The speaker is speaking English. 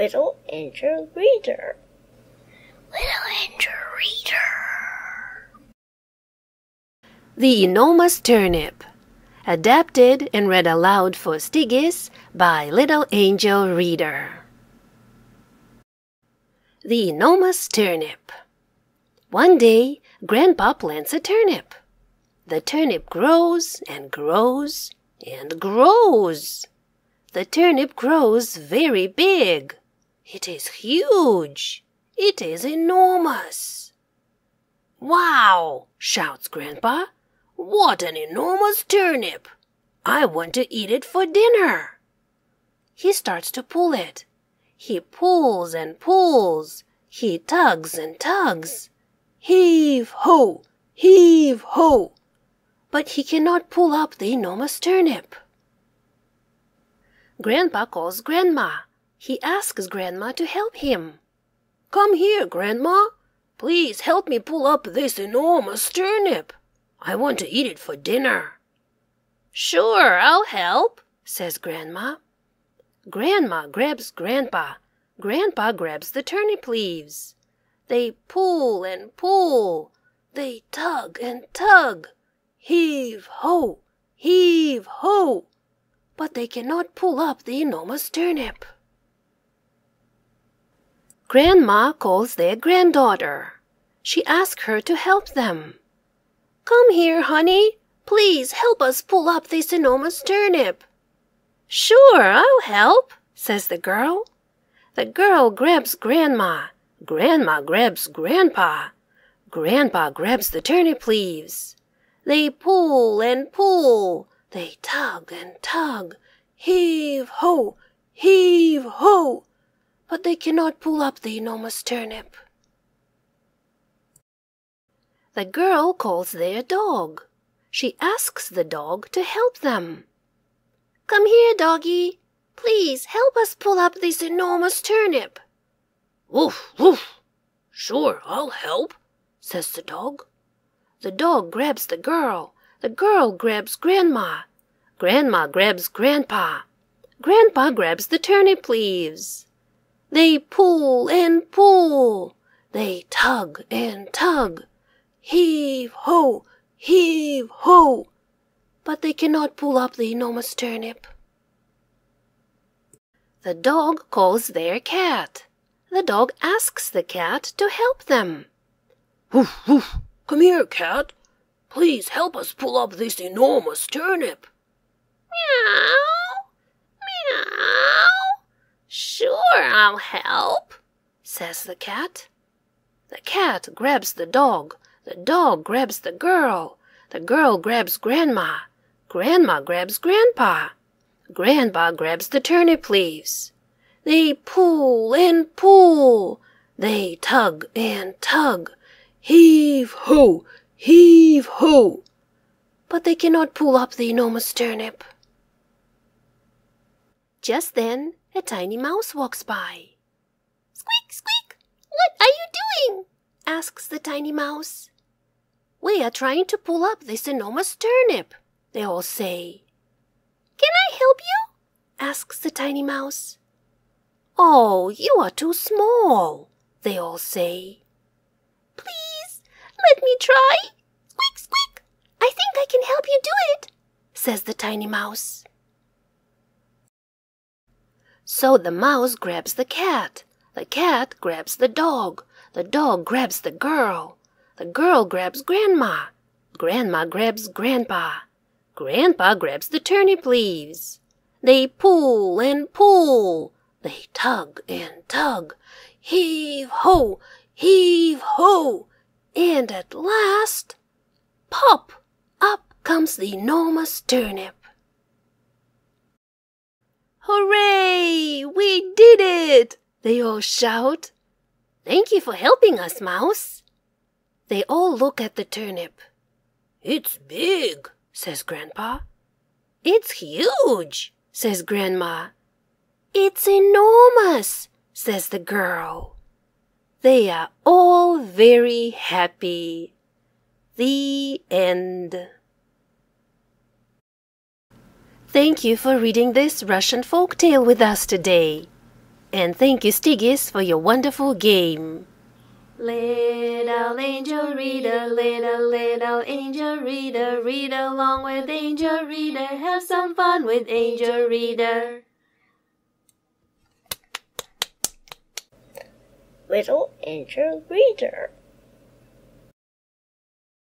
Little Angel Reader. Little Angel Reader. The Enormous Turnip. Adapted and read aloud for Stigis by Little Angel Reader. The Enormous Turnip. One day, Grandpa plants a turnip. The turnip grows and grows and grows. The turnip grows very big. It is huge. It is enormous. Wow! shouts Grandpa. What an enormous turnip! I want to eat it for dinner. He starts to pull it. He pulls and pulls. He tugs and tugs. Heave ho! Heave ho! But he cannot pull up the enormous turnip. Grandpa calls Grandma. He asks Grandma to help him. Come here, Grandma. Please help me pull up this enormous turnip. I want to eat it for dinner. Sure, I'll help, says Grandma. Grandma grabs Grandpa. Grandpa grabs the turnip leaves. They pull and pull. They tug and tug. Heave ho! Heave ho! But they cannot pull up the enormous turnip. Grandma calls their granddaughter. She asks her to help them. Come here, honey. Please help us pull up this enormous turnip. Sure, I'll help, says the girl. The girl grabs Grandma. Grandma grabs Grandpa. Grandpa grabs the turnip leaves. They pull and pull. They tug and tug. Heave ho! Heave ho! But they cannot pull up the enormous turnip. The girl calls their dog. She asks the dog to help them. Come here, doggy. Please help us pull up this enormous turnip. Woof, woof. Sure, I'll help, says the dog. The dog grabs the girl. The girl grabs Grandma. Grandma grabs Grandpa. Grandpa grabs the turnip leaves. They pull and pull. They tug and tug. Heave ho! Heave ho! But they cannot pull up the enormous turnip. The dog calls their cat. The dog asks the cat to help them. Woof, woof. Come here, cat. Please help us pull up this enormous turnip. Meow. Meow. Sure, I'll help, says the cat. The cat grabs the dog. The dog grabs the girl. The girl grabs Grandma. Grandma grabs Grandpa. Grandpa grabs the turnip leaves. They pull and pull. They tug and tug. Heave ho! Heave ho! But they cannot pull up the enormous turnip. Just then, a tiny mouse walks by. Squeak, squeak! What are you doing? asks the tiny mouse. We are trying to pull up this enormous turnip, they all say. Can I help you? asks the tiny mouse. Oh, you are too small, they all say. Please, let me try. Squeak, squeak. I think I can help you do it, says the tiny mouse. So the mouse grabs the cat. The cat grabs the dog. The dog grabs the girl. The girl grabs Grandma. Grandma grabs Grandpa. Grandpa grabs the turnip leaves. They pull and pull. They tug and tug. Heave ho! Heave ho! And at last, pop! Up comes the enormous turnip. Hooray! We did it! They all shout. Thank you for helping us, Mouse. They all look at the turnip. It's big, says Grandpa. It's huge, says Grandma. It's enormous, says the girl. They are all very happy. The end. Thank you for reading this Russian folk tale with us today. And thank you, Stigis, for your wonderful game. Little angel reader, little, little angel reader, read along with angel reader, have some fun with angel reader. Little angel reader.